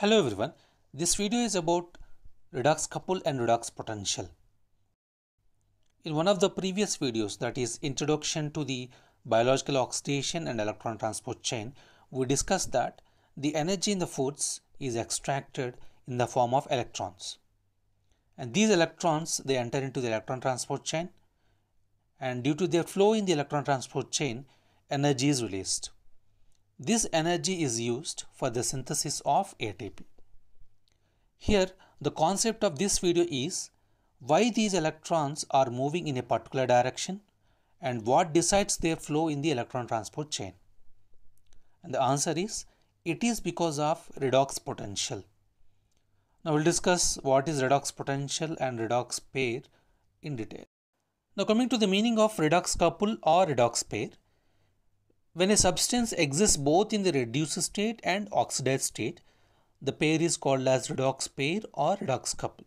Hello everyone, this video is about redox couple and redox potential. In one of the previous videos that is introduction to the biological oxidation and electron transport chain, we discussed that the energy in the foods is extracted in the form of electrons. And these electrons they enter into the electron transport chain and due to their flow in the electron transport chain, energy is released. This energy is used for the synthesis of ATP. Here, the concept of this video is why these electrons are moving in a particular direction and what decides their flow in the electron transport chain. And the answer is it is because of redox potential. Now we'll discuss what is redox potential and redox pair in detail. Now coming to the meaning of redox couple or redox pair, when a substance exists both in the reduced state and oxidized state, the pair is called as redox pair or redox couple.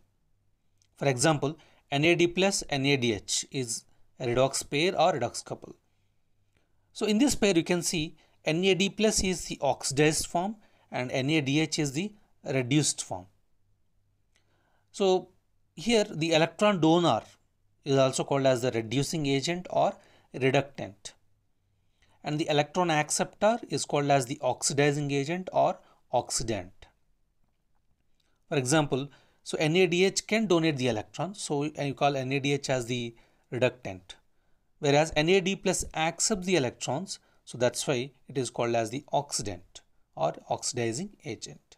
For example, NAD plus NADH is a redox pair or redox couple. So in this pair you can see NAD plus is the oxidized form and NADH is the reduced form. So here the electron donor is also called as the reducing agent or reductant and the electron acceptor is called as the oxidizing agent or oxidant. For example, so NADH can donate the electron, so you call NADH as the reductant, whereas NAD plus accepts the electrons, so that's why it is called as the oxidant or oxidizing agent.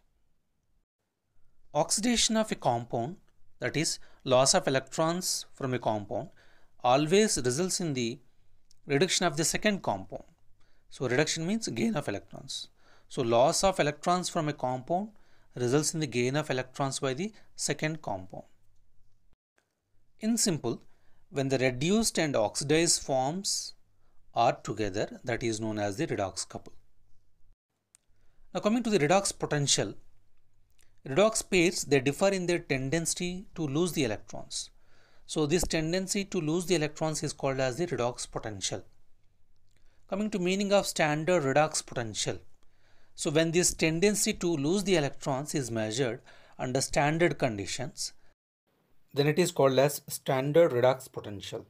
Oxidation of a compound, that is loss of electrons from a compound, always results in the reduction of the second compound. So reduction means gain of electrons. So loss of electrons from a compound results in the gain of electrons by the second compound. In simple, when the reduced and oxidized forms are together, that is known as the redox couple. Now coming to the redox potential, redox pairs they differ in their tendency to lose the electrons. So this tendency to lose the electrons is called as the redox potential. Coming to meaning of standard redox potential. So when this tendency to lose the electrons is measured under standard conditions, then it is called as standard redox potential.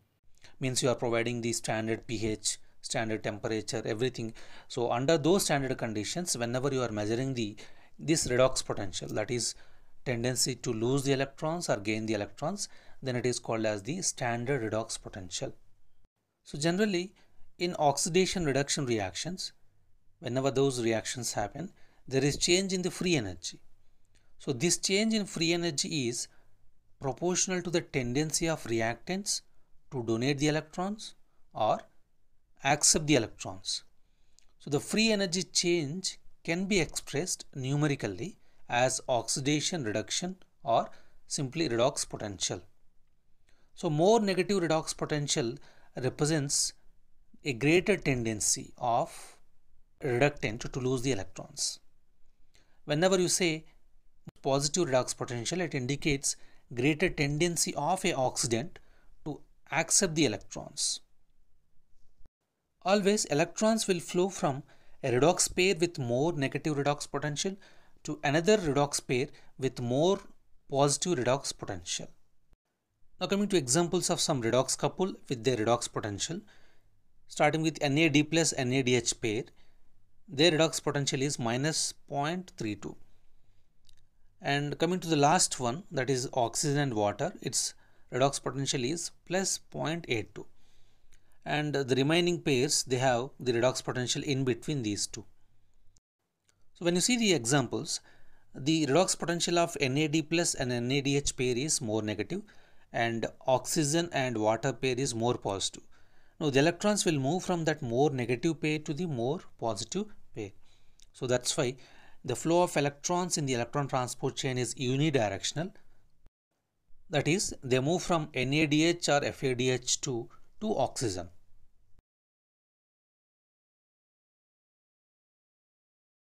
Means you are providing the standard pH, standard temperature, everything. So under those standard conditions, whenever you are measuring the this redox potential, that is tendency to lose the electrons or gain the electrons, then it is called as the standard redox potential. So generally, in oxidation reduction reactions, whenever those reactions happen, there is change in the free energy. So this change in free energy is proportional to the tendency of reactants to donate the electrons or accept the electrons. So the free energy change can be expressed numerically as oxidation reduction or simply redox potential. So more negative redox potential represents a greater tendency of reductant to lose the electrons. Whenever you say positive redox potential, it indicates greater tendency of a oxidant to accept the electrons. Always electrons will flow from a redox pair with more negative redox potential to another redox pair with more positive redox potential. Now coming to examples of some redox couple with their redox potential starting with NAD plus NADH pair, their redox potential is minus 0.32. And coming to the last one, that is oxygen and water, its redox potential is plus 0.82. And the remaining pairs, they have the redox potential in between these two. So when you see the examples, the redox potential of NAD plus and NADH pair is more negative and oxygen and water pair is more positive. Now the electrons will move from that more negative pair to the more positive pair. So that's why the flow of electrons in the electron transport chain is unidirectional. That is, they move from NADH or FADH2 to oxygen.